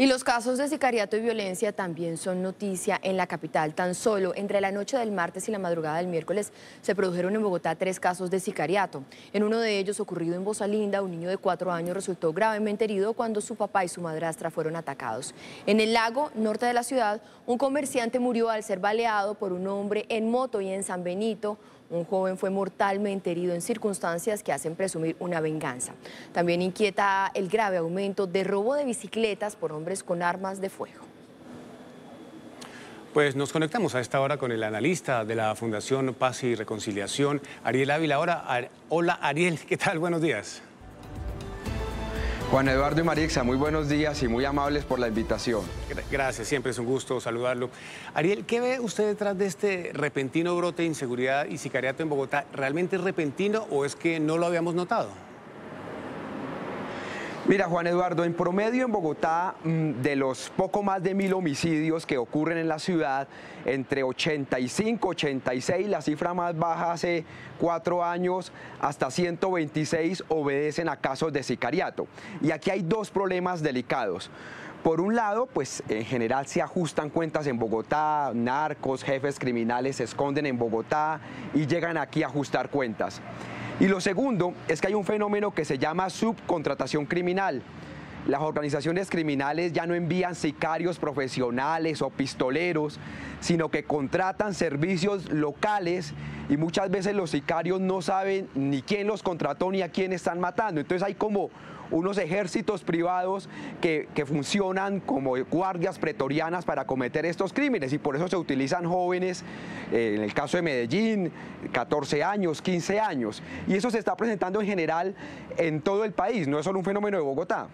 Y los casos de sicariato y violencia también son noticia en la capital. Tan solo entre la noche del martes y la madrugada del miércoles se produjeron en Bogotá tres casos de sicariato. En uno de ellos, ocurrido en Bozalinda, un niño de cuatro años resultó gravemente herido cuando su papá y su madrastra fueron atacados. En el lago norte de la ciudad, un comerciante murió al ser baleado por un hombre en moto y en San Benito un joven fue mortalmente herido en circunstancias que hacen presumir una venganza. También inquieta el grave aumento de robo de bicicletas por hombres con armas de fuego. Pues nos conectamos a esta hora con el analista de la Fundación Paz y Reconciliación, Ariel Ávila. Hola Ariel, ¿qué tal? Buenos días. Juan Eduardo y Marixa, muy buenos días y muy amables por la invitación. Gracias, siempre es un gusto saludarlo. Ariel, ¿qué ve usted detrás de este repentino brote de inseguridad y sicariato en Bogotá? ¿Realmente es repentino o es que no lo habíamos notado? Mira, Juan Eduardo, en promedio en Bogotá, mm, de los poco más de mil homicidios que ocurren en la ciudad, entre 85, 86, la cifra más baja hace cuatro años, hasta 126 obedecen a casos de sicariato. Y aquí hay dos problemas delicados. Por un lado, pues en general se ajustan cuentas en Bogotá, narcos, jefes criminales se esconden en Bogotá y llegan aquí a ajustar cuentas. Y lo segundo es que hay un fenómeno que se llama subcontratación criminal. Las organizaciones criminales ya no envían sicarios profesionales o pistoleros, sino que contratan servicios locales y muchas veces los sicarios no saben ni quién los contrató ni a quién están matando. Entonces hay como unos ejércitos privados que, funcionan como guardias pretorianas para cometer estos crímenes y por eso se utilizan jóvenes, eh, en el caso de Medellín, 14 años, 15 años. Y eso se está presentando en general en todo el país, no es solo un fenómeno de Bogotá.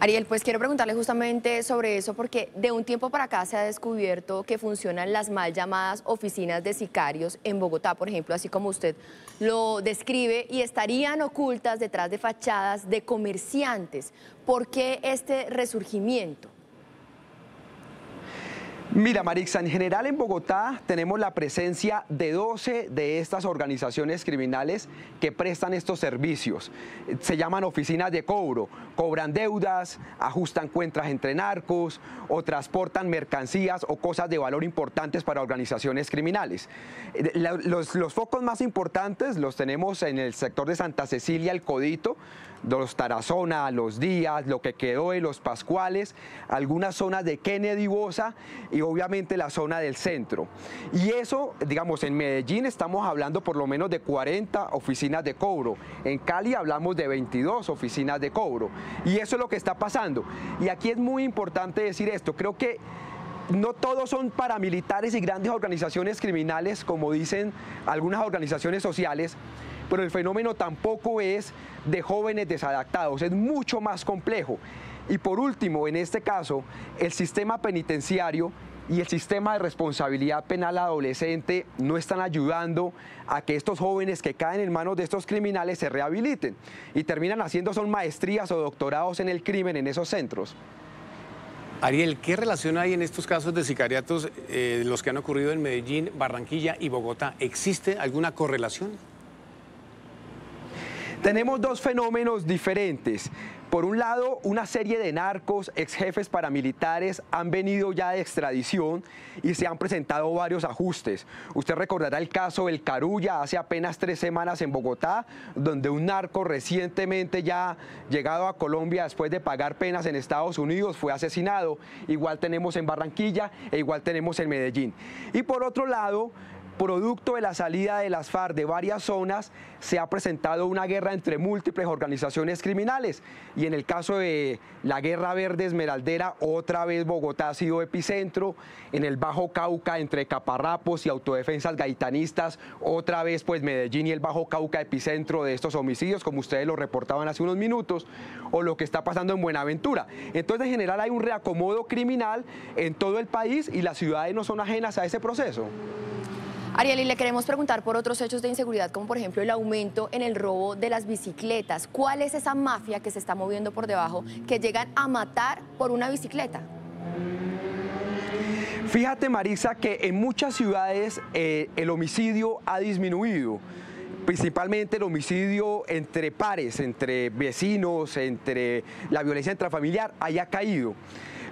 Ariel, pues quiero preguntarle justamente sobre eso porque de un tiempo para acá se ha descubierto que funcionan las mal llamadas oficinas de sicarios en Bogotá, por ejemplo, así como usted lo describe, y estarían ocultas detrás de fachadas de comerciantes. ¿Por qué este resurgimiento? Mira, Marixa, en general en Bogotá tenemos la presencia de 12 de estas organizaciones criminales que prestan estos servicios. Se llaman oficinas de cobro. Cobran deudas, ajustan cuentas entre narcos o transportan mercancías o cosas de valor importantes para organizaciones criminales. Eh, los, focos más importantes los tenemos en el sector de Santa Cecilia, el Codito, los Tarazona, los Díaz, lo que quedó de los Pascuales, algunas zonas de Kennedy Bosa obviamente la zona del centro. Y eso, digamos, en Medellín estamos hablando por lo menos de 40 oficinas de cobro. En Cali hablamos de 22 oficinas de cobro. Y eso es lo que está pasando. Y aquí es muy importante decir esto. Creo que no todos son paramilitares y grandes organizaciones criminales, como dicen algunas organizaciones sociales, pero el fenómeno tampoco es de jóvenes desadaptados, es mucho más complejo. Y por último, en este caso, el sistema penitenciario y el sistema de responsabilidad penal adolescente no están ayudando a que estos jóvenes que caen en manos de estos criminales se rehabiliten y terminan haciendo son maestrías o doctorados en el crimen en esos centros. Ariel, ¿qué relación hay en estos casos de sicariatos, eh, los que han ocurrido en Medellín, Barranquilla y Bogotá? ¿Existe alguna correlación? Tenemos dos fenómenos diferentes. Por un lado, una serie de narcos, ex jefes paramilitares han venido ya de extradición y se han presentado varios ajustes. Usted recordará el caso del Carulla hace apenas tres semanas en Bogotá, donde un narco recientemente ya llegado a Colombia después de pagar penas en Estados Unidos fue asesinado. Igual tenemos en Barranquilla e igual tenemos en Medellín. Y por otro lado, Producto de la salida de las FARC de varias zonas, se ha presentado una guerra entre múltiples organizaciones criminales. Y en el caso de la Guerra Verde Esmeraldera, otra vez Bogotá ha sido epicentro. En el Bajo Cauca, entre caparrapos y autodefensas gaitanistas, otra vez pues Medellín y el Bajo Cauca epicentro de estos homicidios, como ustedes lo reportaban hace unos minutos, o lo que está pasando en Buenaventura. Entonces, en general hay un reacomodo criminal en todo el país y las ciudades no son ajenas a ese proceso. Ariel, y le queremos preguntar por otros hechos de inseguridad, como por ejemplo el aumento en el robo de las bicicletas. ¿Cuál es esa mafia que se está moviendo por debajo que llegan a matar por una bicicleta? Fíjate, Marisa, que en muchas ciudades eh, el homicidio ha disminuido. principalmente el homicidio entre pares, entre vecinos, entre la violencia intrafamiliar haya caído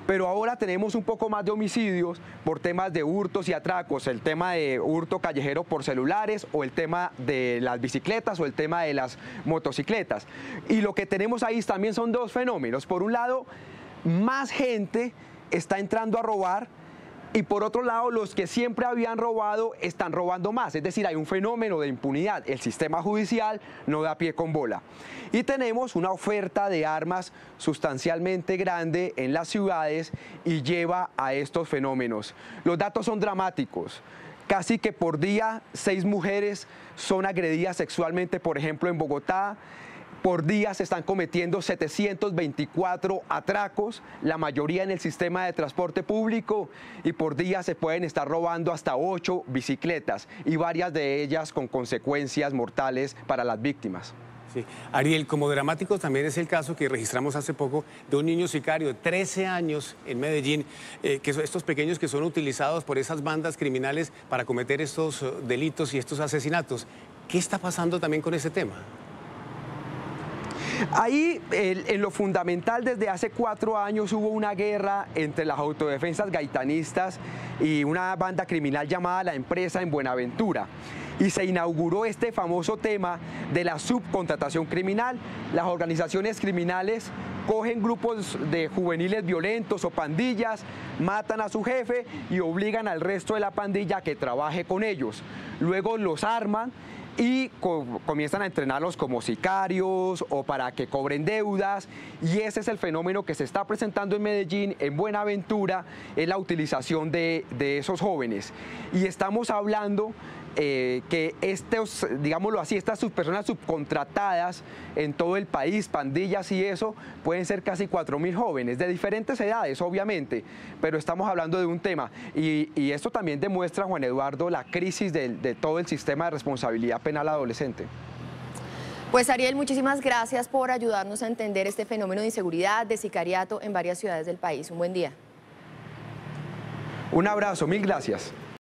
pero ahora tenemos un poco más de homicidios por temas de hurtos y atracos, el tema de hurto callejero por celulares o el tema de las bicicletas o el tema de las motocicletas. Y lo que tenemos ahí también son dos fenómenos. Por un lado, más gente está entrando a robar y por otro lado, los que siempre habían robado están robando más. Es decir, hay un fenómeno de impunidad. El sistema judicial no da pie con bola. Y tenemos una oferta de armas sustancialmente grande en las ciudades y lleva a estos fenómenos. Los datos son dramáticos. Casi que por día seis mujeres son agredidas sexualmente, por ejemplo, en Bogotá. Por día se están cometiendo 724 atracos, la mayoría en el sistema de transporte público, y por día se pueden estar robando hasta 8 bicicletas, y varias de ellas con consecuencias mortales para las víctimas. Sí. Ariel, como dramático también es el caso que registramos hace poco de un niño sicario de 13 años en Medellín, eh, que son estos pequeños que son utilizados por esas bandas criminales para cometer estos eh, delitos y estos asesinatos. ¿Qué está pasando también con ese tema? Ahí, en lo fundamental, desde hace cuatro años hubo una guerra entre las autodefensas gaitanistas y una banda criminal llamada La Empresa en Buenaventura. Y se inauguró este famoso tema de la subcontratación criminal. Las organizaciones criminales cogen grupos de juveniles violentos o pandillas, matan a su jefe y obligan al resto de la pandilla a que trabaje con ellos. Luego los arman y comienzan a entrenarlos como sicarios o para que cobren deudas y ese es el fenómeno que se está presentando en Medellín, en Buenaventura, es la utilización de, de esos jóvenes. Y estamos hablando eh, que estos, digámoslo así, estas personas subcontratadas en todo el país, pandillas y eso, pueden ser casi 4.000 jóvenes, de diferentes edades, obviamente, pero estamos hablando de un tema. Y, esto también demuestra, Juan Eduardo, la crisis de, de todo el sistema de responsabilidad penal adolescente. Pues Ariel, muchísimas gracias por ayudarnos a entender este fenómeno de inseguridad, de sicariato en varias ciudades del país. Un buen día. Un abrazo, mil gracias.